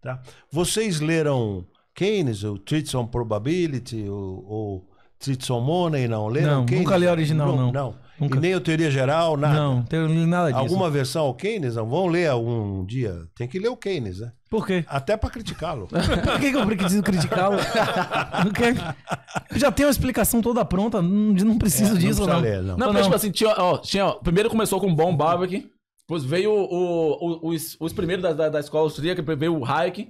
Tá? Vocês leram Keynes, o Treats on Probability, ou, ou Treats on Money, não? Leram Não, Keynes? nunca li a original, não. Não. Nunca. E nem o Teoria Geral, nada? Não, não tenho nada disso. Alguma versão ao Keynes? Não? Vão ler algum dia? Tem que ler o Keynes, né? Por quê? Até para criticá-lo. Por que, que eu preciso criticá-lo? Já tenho a explicação toda pronta, não, não preciso É, não disso, precisa não. ler, não. Não, porque, tipo assim, tinha, ó, tinha, ó, primeiro começou com o Bom Barbecue, depois veio o, o- os, os primeiros da, da, da escola austríaca, veio o Hayek,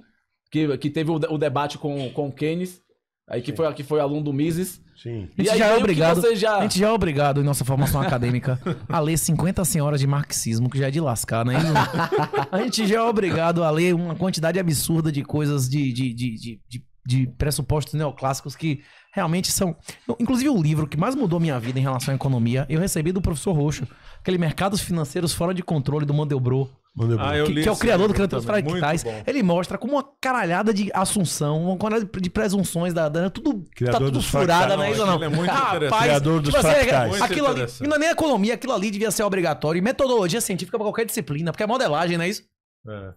que, que teve o, o debate com, com o Keynes, aí que foi, que foi aluno do Mises. Sim. A E gente aí já é obrigado. você já- A gente já é obrigado em nossa formação acadêmica a ler 50 senhoras de marxismo, que já é de lascar, né? A gente já é obrigado a ler uma quantidade absurda de coisas de, de, de, de, de- de pressupostos neoclássicos que realmente são. Inclusive, o livro que mais mudou minha vida em relação à economia, eu recebi do professor Roxo, aquele Mercados Financeiros Fora de Controle do Mandelbrot. Ah, eu que, que é o criador do também, Fractais, ele mostra como uma caralhada de assunção, uma caralhada de presunções da, da tudo Criador tá tudo furada, não é isso não? Ele é muito Rapaz, interessante. Criador dos tipo assim, fractais. Muito aquilo ali, não é nem economia, aquilo ali devia ser obrigatório, e metodologia científica pra qualquer disciplina, porque é modelagem, não é isso? É.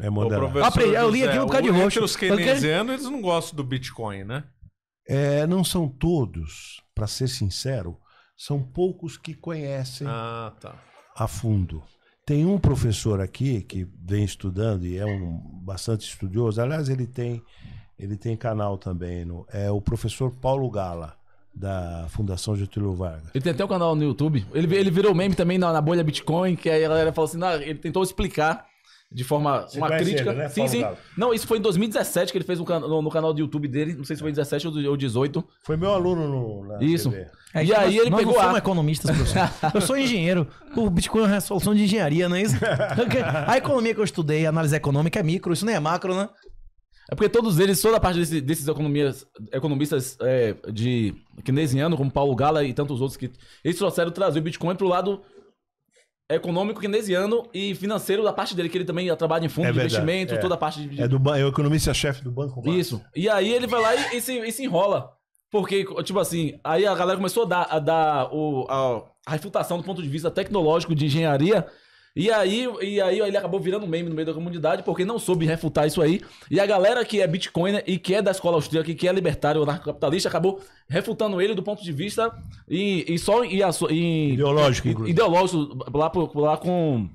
É O moderado. professor Aprendi- eu li aquilo por causa de o- roxo. Entre os keynesianos, eles não gostam do Bitcoin, né? É, não são todos, para ser sincero, são poucos que conhecem Ah, tá. a fundo. Tem um professor aqui que vem estudando e é um bastante estudioso. Aliás, ele tem ele tem canal também. No, é o professor Paulo Gala da Fundação Getúlio Vargas. Ele tem até um canal no YouTube. Ele, ele virou meme também na, na bolha Bitcoin, que aí a galera falou assim, não, ele tentou explicar de forma, Você uma crítica. ele, né, sim, Paulo sim. Galo? Não, isso foi em 2017 que ele fez um can- no, no canal do YouTube dele, não sei se foi 17 ou ou 18. Foi meu aluno no, na Isso. TV. É, E nós- aí ele nós pegou não a- somos economistas, professor. Eu sou engenheiro. O Bitcoin é uma solução de engenharia, não é isso? A economia que eu estudei, análise econômica, é micro, isso nem é macro, né? É porque todos eles, toda a parte desse- desses economias, economistas é, de keynesiano, como Paulo Gala e tantos outros, que eles trouxeram trazer o Bitcoin pro lado econômico keynesiano e financeiro da parte dele, que ele também trabalha em fundo É de verdade, investimento, é. toda a parte de... É, do, é o economista-chefe do Banco Básico. Isso. E aí ele vai lá e, e se, e se enrola. Porque, tipo assim, aí a galera começou a dar, a, dar o, a, a refutação do ponto de vista tecnológico de engenharia. E aí, e aí ele acabou virando meme no meio da comunidade porque não soube refutar isso aí. E a galera que é Bitcoin e que é da escola austríaca, que é libertário ou anarcocapitalista, acabou refutando ele do ponto de vista e, e só em, em Ideológico, inclusive. ideológico lá, lá com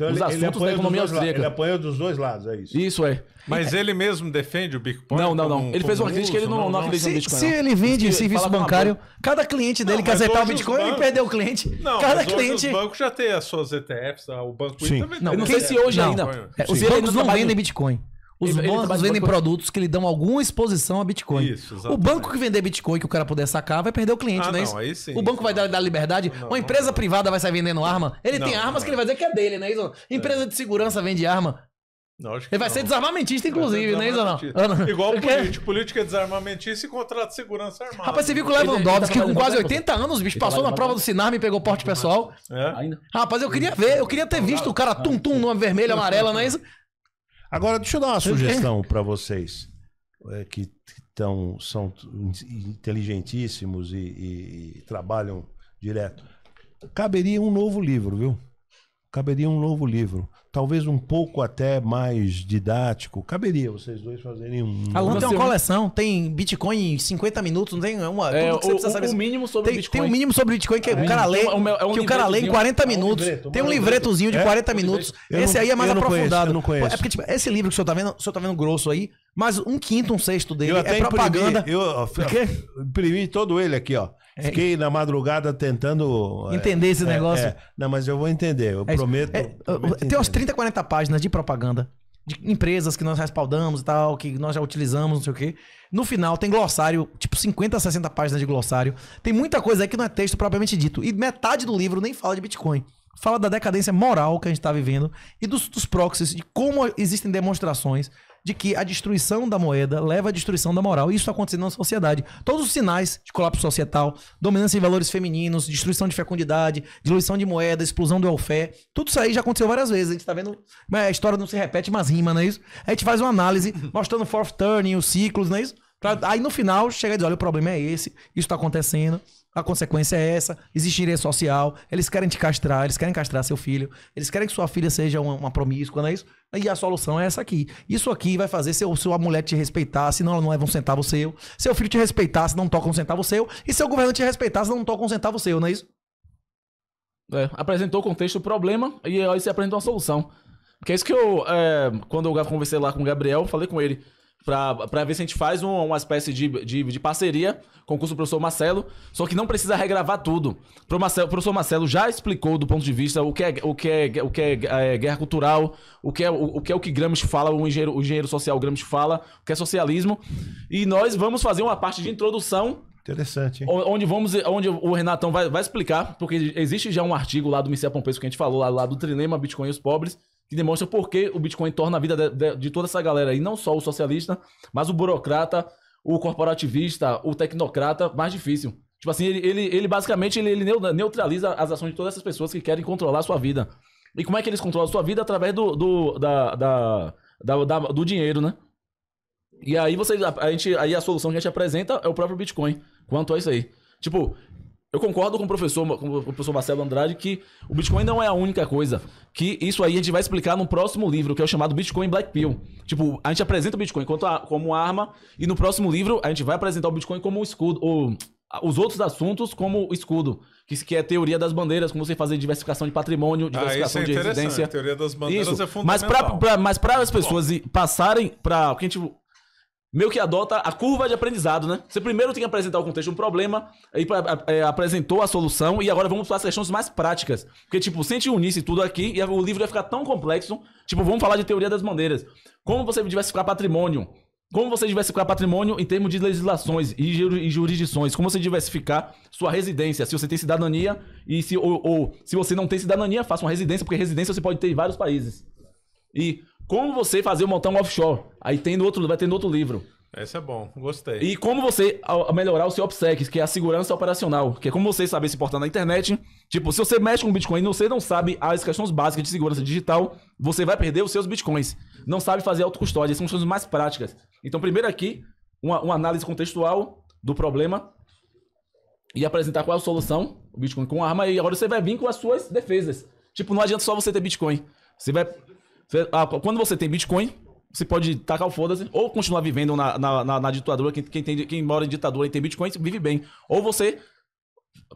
Então Os ele, ele, assuntos da apanha dos economia austríaca. ele apanha dos dois lados, é isso. isso é. Mas ele mesmo defende o Bitcoin? Não, não, não. como- Ele fez uma crítica, ele uso? não- não acredita no Se, Bitcoin, se não. ele vende que serviço bancário, cada cliente dele Não, quer mas acertar o Bitcoin, ele bancos- perdeu o cliente. Não, cada mas hoje cliente. os bancos já têm as suas ETFs, ah, o Banco Sim. Também Não, Eu não sei se hoje Não. ainda. É, os ele bancos não vendem Bitcoin. Os Ele- ele bancos trabalha vendem com- produtos que lhe dão alguma exposição a Bitcoin. Isso, o exatamente. banco que vender Bitcoin que o cara puder sacar vai perder o cliente, Ah, não é não, isso? aí sim. o banco vai dar, dar liberdade. Não, Uma não empresa vai. privada vai sair vendendo arma. Ele Não, tem não armas que ele vai dizer que é dele, não é isso? Empresa de segurança vende arma. Não, acho que Ele vai não. ser desarmamentista, inclusive, não é isso ou não? Ah, não. Igual Porque- político. Político é desarmamentista e contrato de segurança armada. Rapaz, você viu que o Ele- ele tá Lewandowski, com trabalhando quase com- 80 anos, o bicho Ele passou na prova com- do Sinarme e pegou porte pessoal. É? Ainda. Rapaz, eu queria ver, eu queria ter visto o cara tum-tum numa vermelha, amarela, não é isso? Agora, deixa eu dar uma sugestão para vocês é, que tão, são inteligentíssimos e, e- e trabalham direto. Caberia um novo livro, viu? Caberia um novo livro. Talvez um pouco até mais didático. Caberia vocês dois fazerem um. Alan tem uma coleção, tem Bitcoin em 50 minutos, não tem uma. É, tudo o, que você precisa o- saber. o mínimo sobre Tem, Bitcoin. tem um mínimo sobre Bitcoin que o cara lê, uma- é um que o cara lê em livretozinho. 40 É um minutos. livreto, tem um um livretozinho de livreto. 40 É, minutos. eu Esse não- aí é mais eu não conheço, aprofundado. eu não conheço. É porque, tipo, esse livro que o senhor tá vendo, o senhor tá vendo grosso aí, mas um quinto, um sexto dele Eu é até propaganda. imprimi, eu quê? imprimi todo ele aqui, ó. Fiquei na madrugada tentando é, Entender esse é, negócio. é. Não, mas eu vou entender. Eu É prometo. É, prometo tem umas entender. 30, 40 páginas de propaganda de empresas que nós respaldamos e tal, que nós já utilizamos, não sei o quê. No final tem glossário, tipo 50, 60 páginas de glossário. Tem muita coisa aí que não é texto propriamente dito. E metade do livro nem fala de Bitcoin. Fala da decadência moral que a gente está vivendo e dos, dos proxies, de como existem demonstrações de que a destruição da moeda leva à destruição da moral. Isso está acontecendo na sociedade. Todos os sinais de colapso societal, dominância de valores femininos, destruição de fecundidade, diluição de moeda, explosão do welfare, tudo isso aí já aconteceu várias vezes. A gente tá vendo. mas A história não se repete, mas rima, não é isso? A gente faz uma análise mostrando o fourth turning, os ciclos, não é isso? Pra- aí no final chega e diz: olha, o problema é esse, isso tá acontecendo. A consequência é essa, existe rede social, eles querem te castrar, eles querem castrar seu filho, eles querem que sua filha seja uma, uma promíscua, não é isso? E a solução é essa aqui. Isso aqui vai fazer se sua mulher te respeitar, senão ela não leva um centavo seu. Seu filho te respeitar, se não toca um centavo seu. E seu governo te respeitar, se não toca um centavo seu, não é isso? É, apresentou o contexto do problema e aí você apresentou uma solução. Que é isso que eu, é, quando eu conversei lá com o Gabriel, falei com ele. Pra, pra ver se a gente faz um- uma espécie de, de, de parceria com o curso do professor Marcelo, só que não precisa regravar tudo. Pro Marcelo, o professor Marcelo já explicou do ponto de vista o que é, o que é, o que é, é, guerra cultural, o que é o, o que é o que Gramsci fala, o engenheiro, o engenheiro social Gramsci fala, o que é socialismo. E nós vamos fazer uma parte de introdução Interessante, hein? Onde vamos, onde o Renatão vai, vai explicar, porque existe já um artigo lá do Michel Pompesco que a gente falou, lá, lá do Trilema, Bitcoin e os pobres, que demonstra por que o Bitcoin torna a vida de, de- de toda essa galera aí, não só o socialista, mas o burocrata, o corporativista, o tecnocrata, mais difícil. Tipo assim, ele, ele, ele basicamente ele, ele neu- neutraliza as ações de todas essas pessoas que querem controlar a sua vida. E como é que eles controlam a sua vida? Através do, do, da, da, da- da- do dinheiro, né? E aí você, a gente, aí a solução que a gente apresenta é o próprio Bitcoin. Quanto a isso aí. Tipo, eu concordo com o professor, com o professor Marcelo Andrade que o Bitcoin não é a única coisa. Que isso aí a gente vai explicar no próximo livro, que é o chamado Bitcoin Black Pill. Tipo, a gente apresenta o Bitcoin como arma, e no próximo livro a gente vai apresentar o Bitcoin como um escudo, ou os outros assuntos como escudo. Que, é a teoria das bandeiras, como você fazer diversificação de patrimônio, Ah, isso diversificação é de residência. A teoria das bandeiras Isso. é mas fundamental. mas para as pessoas ir- passarem para que a gente meio que adota a curva de aprendizado, né? Você primeiro tem que apresentar o contexto um problema, aí é, apresentou a solução e agora vamos para as questões mais práticas. Porque tipo, se a gente unisse tudo aqui e o livro vai ficar tão complexo, tipo, vamos falar de teoria das bandeiras. Como você diversificar patrimônio? Como você diversificar patrimônio em termos de legislações e e jurisdições? Como você diversificar sua residência? Se você tem cidadania e se ou, ou se você não tem cidadania, faça uma residência, porque residência você pode ter em vários países. E como você fazer montar um offshore? Aí tem no outro, vai ter no outro livro. Esse é bom, gostei. E como você melhorar o seu OPSEC, que é a segurança operacional, que é como você saber se portar na internet. Tipo, se você mexe com Bitcoin e você não sabe as questões básicas de segurança digital, você vai perder os seus Bitcoins. Não sabe fazer autocustódia, são questões mais práticas. Então, primeiro aqui, uma, uma análise contextual do problema e apresentar qual é a solução, o Bitcoin com arma, e agora você vai vir com as suas defesas. Tipo, não adianta só você ter Bitcoin. Você vai. Ah, quando você tem Bitcoin, você pode tacar o foda-se, ou continuar vivendo na, na, na- na ditadura. Quem, quem, tem, quem mora em ditadura e tem Bitcoin, vive bem. Ou você,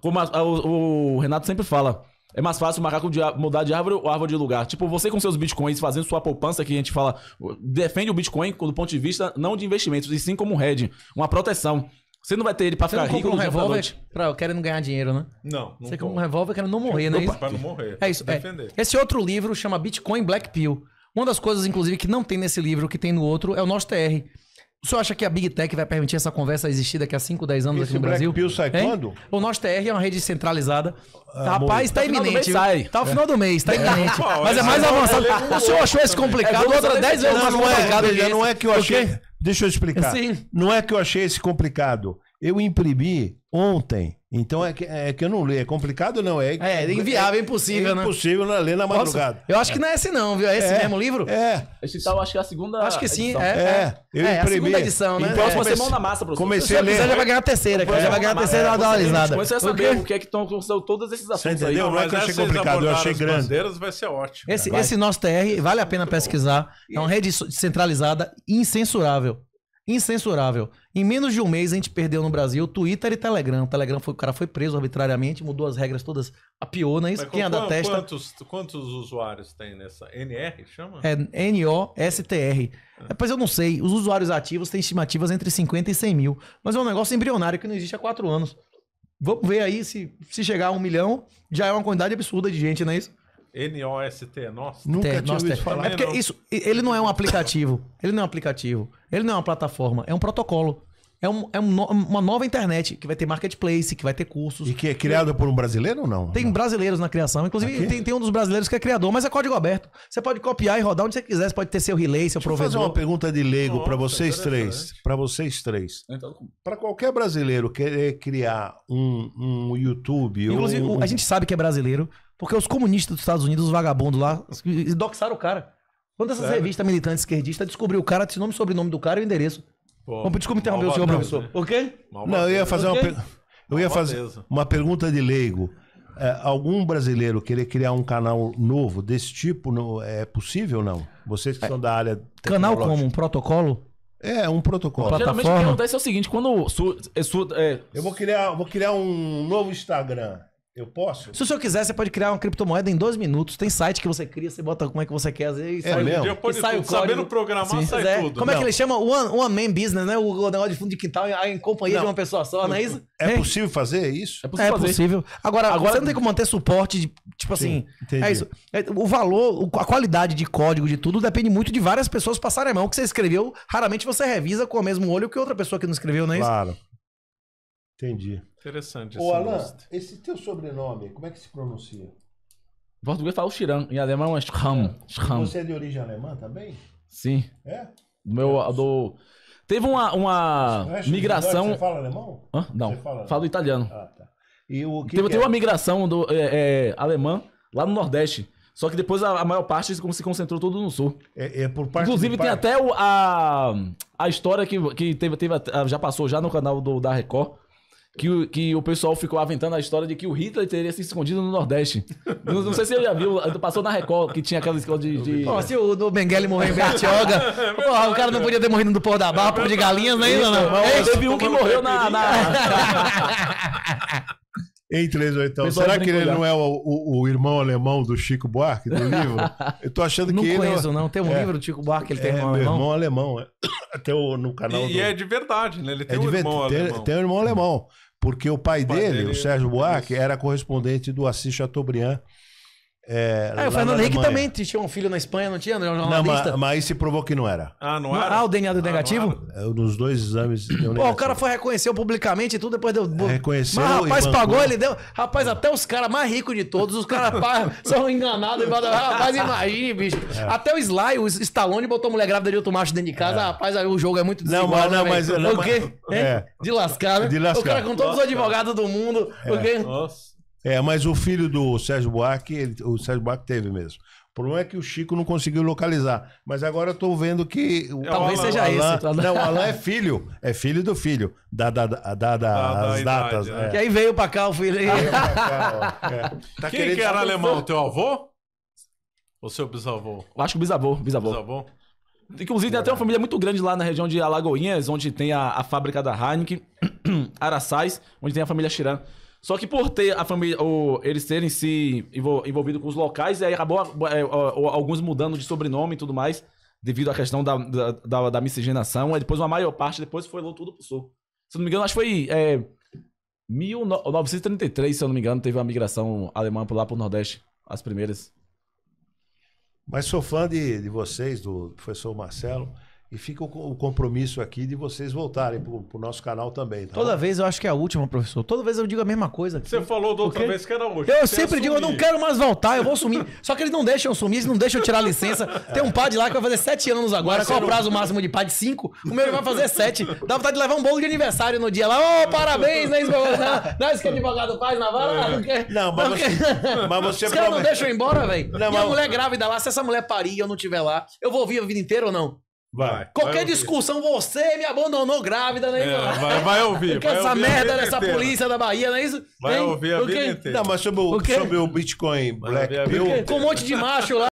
como a- o, o Renato sempre fala, é mais fácil o macaco de, mudar de árvore ou árvore de lugar. Tipo, você com seus Bitcoins fazendo sua poupança, que a gente fala, defende o Bitcoin do ponto de vista não de investimentos, e sim como hedge, uma proteção. Você não vai ter ele pra Você ficar não rico um revólver pra, querendo ganhar dinheiro, né? Não, não Você compra um revólver querendo não morrer, não é isso? Pra não morrer. É isso. é. Esse outro livro chama Bitcoin Black Pill. Uma das coisas, inclusive, que não tem nesse livro, que tem no outro, é o nosso TR. O senhor acha que a Big Tech vai permitir essa conversa existir daqui a 5, 10 anos Esse aqui no Black Brasil? Pill sai Hein? quando? O nosso TR é uma rede centralizada. Rapaz, tá do iminente. sai. Tá no final do mês, tá iminente. Pô, Mas é mais é avançado. rolê O senhor achou esse complicado, É, outra 10 vezes mais é, complicado não é que eu achei. Deixa eu explicar. Sim. Não é que eu achei esse complicado. Eu imprimi ontem. Então é que, é que eu não leio. É complicado, não? É, É, inviável, é impossível, é né? impossível né, ler na Nossa, madrugada. eu acho que não é esse não, viu? É esse É, mesmo livro? É, Esse tal, acho que é a segunda. Acho que sim, edição. é. é. Eu É, a imprimi. segunda edição, né? Então, É. próxima semana na massa, professor. Comecei a ler. já vai ganhar a terceira, cara. Já vai ganhar a terceira dar uma alisada. Você vai saber o que é que estão são todos esses assuntos Você aí. entendeu? Não é que eu achei complicado, eu achei grande. bandeiras vai ser ótimo. Esse, esse nosso TR vale a pena pesquisar. É uma rede centralizada incensurável. Incensurável. Em menos de um mês a gente perdeu no Brasil Twitter e Telegram. O Telegram foi, o cara foi preso arbitrariamente, mudou as regras todas, apiou, não é isso? Quem anda qu- testa Quantos, quantos usuários tem nessa? NR chama? é N-O-S-T-R. Depois eu não sei. Os usuários ativos têm estimativas entre 50 e 100 mil. Mas é um negócio embrionário que não existe há quatro anos. Vamos ver aí se, se chegar a um milhão, já é uma quantidade absurda de gente, não é isso? N-O-S-T, nossa. Nunca Tem, tinha ouvido falar. É porque não. isso, ele não é um aplicativo. Ele não é um aplicativo. Ele não é uma plataforma. É um protocolo. É, um, é um no- uma nova internet que vai ter marketplace, que vai ter cursos. E que é criado por um brasileiro ou não? Tem brasileiros na criação. Inclusive, tem, tem um dos brasileiros que é criador, mas é código aberto. Você pode copiar e rodar onde você quiser. Você pode ter seu relay, seu Deixa eu fazer provedor. uma pergunta de leigo para vocês três. Para vocês três. Então, Para qualquer brasileiro querer criar um, um YouTube Inclusive, ou um, a gente sabe que é brasileiro, porque os comunistas dos Estados Unidos, os vagabundos lá, doxaram o cara. Quando essas Sério? revistas militantes esquerdistas descobriu o cara, disse o nome e sobrenome do cara e o endereço. Pô, Vamos desculpa interromper o senhor, malvadeza. professor. O quê? Não, eu ia fazer uma, Ok. per- eu ia fazer uma pergunta de leigo. é, algum brasileiro querer criar um canal novo desse tipo, não, é possível ou não? Vocês que são da área Canal como? Um protocolo? É, um protocolo. Geralmente o que acontece é o seguinte, quando su, é, su- é, Eu vou criar, vou criar um novo Instagram. Eu posso? Se o senhor quiser, você pode criar uma criptomoeda em dois minutos. Tem site que você cria, você bota como é que você quer. E sai, mesmo? Um dia pode e sai tudo. o código. Sabendo programar, Sim. sai é. tudo. Como é que Não. ele chama? One, one man business, né? O, negócio de fundo de quintal em, companhia de Não. uma pessoa só, não é isso? É possível fazer isso? é possível É possível. Agora, Agora- você não tem como manter suporte de, tipo assim, entendi. é isso. É, o valor, a qualidade de código de tudo depende muito de várias pessoas passarem a mão. O que você escreveu, raramente você revisa com o mesmo olho que outra pessoa que não escreveu, não é isso? Claro. Entendi. Interessante Ô, Alan, gosto. esse teu sobrenome, como é que se pronuncia? Em português fala o Shiran, em alemão é Schramm. Schramm. Você é de origem alemã também? Sim. É? Do meu, do... Teve uma, uma é, Você migração... fala alemão? Hã? Não, Você fala- falo italiano. Ah, tá. E o que Teve, que teve é? uma migração do, é, é, alemã lá no Nordeste. Só que depois a, a maior parte se concentrou tudo no Sul. É, é por parte Inclusive tem pai? até o- a, a história que, que teve, teve, já passou já no canal do, da Record. Que, o- que o pessoal ficou aventando a história de que o Hitler teria se escondido no Nordeste. não, não sei se você já viu, passou na Record que tinha aquela escola de. de- Pô, se o do Benguele morreu em Bertioga, porra, o cara não podia ter morrido no Porto da Barra, por de galinhas, não é isso, não? É, É, teve um que morreu na. na... Em 38. Pessoal Será que ele não é o, o- o irmão alemão do Chico Buarque, do livro? Eu tô achando Não que ele conheço, é, não. Tem um É. livro do Chico Buarque, ele tem é um meu irmão. irmão alemão. É. Até o, no canal E, do... e é de verdade, né? Ele tem É um irmão tem, alemão. tem um irmão alemão. Porque o pai, pai dele, dele- o Sérgio Buarque, era correspondente do Assis Chateaubriand. É, É, lá o Fernando na Henrique também tinha um filho na Espanha, não tinha? Não, Não, jornalista. mas, mas aí se provou que não era. Ah, não Não- era? ah, o DNA do Ah, não negativo? É, Nos dois exames deu Pô, o cara foi reconheceu publicamente e tudo, depois deu. Reconheceu Mas rapaz e pagou, ele deu. Rapaz, até os caras mais ricos de todos, os caras são enganados. Rapaz, imagine, bicho. É. Até o Sly, o Stallone botou a mulher grávida de outro macho dentro de casa. Rapaz, aí o jogo é muito Não, desigual. mas- não, né, mas- não, o quê? mas- é. De lascar, né? De lascar. O cara com todos os advogados do mundo. O quê? Nossa. É, mas o filho do Sérgio Buarque, ele- o Sérgio Buarque teve mesmo. O problema é que o Chico não conseguiu localizar. Mas agora eu tô vendo que. o- Talvez o seja Alan- esse. Não, o Alan é filho. É filho do filho. Da, da, da, da- da- as idade, datas. né? E é. aí veio pra cá o filho aí. Veio pra cá, ó. É. Tá Quem que era saber- alemão? Teu avô? Ou seu bisavô? Acho que o bisavô, bisavô. Bisavô? Inclusive, tem até uma família muito grande lá na região de Alagoinhas, onde tem a, a fábrica da Heineken, Araçais, onde tem a família Chiran. Só que por ter a família, o- eles terem se envol- envolvido com os locais, aí acabou é, alguns mudando de sobrenome e tudo mais, devido à questão da, da, da, da miscigenação. Aí depois, uma maior parte, depois foi tudo pro sul. Se não me engano, acho que foi é, 1933, se eu não me engano, teve uma migração alemã por lá pro Nordeste, as primeiras. Mas sou fã de, de vocês, do professor Marcelo. E fica o, o compromisso aqui de vocês voltarem pro, pro nosso canal também. Tá Toda bom? vez eu acho que é a última, professor. Toda vez eu digo a mesma coisa. aqui. Você falou da outra quê? vez que era hoje. Eu Você sempre digo, eu não quero mais voltar, eu vou sumir. Só que eles não deixam eu sumir, eles não deixam eu tirar a licença. Tem um padre lá que vai fazer sete anos agora. Qual é o prazo máximo de padre? Cinco. O meu vai fazer sete. Dá vontade de levar um bolo de aniversário no dia lá. Ô, parabéns, né? Isso que eu- Não, não, isso que advogado faz na vara. Não, quer- Não, mas não você- quer- mas você Os caras não deixam eu ir embora, velho. E a mas- mulher grávida lá, se essa mulher parir e eu não estiver lá, eu vou ouvir a vida inteira ou não? Vai. Qualquer Vai discussão, você me abandonou grávida, né? É, vai, vai ouvir. Que vai essa ouvir merda dessa inteira. polícia da Bahia, não é isso? Vai Hein? ouvir a inteira. Não, mas sobre o, sobre o Bitcoin Black Pill. Com um monte de macho lá.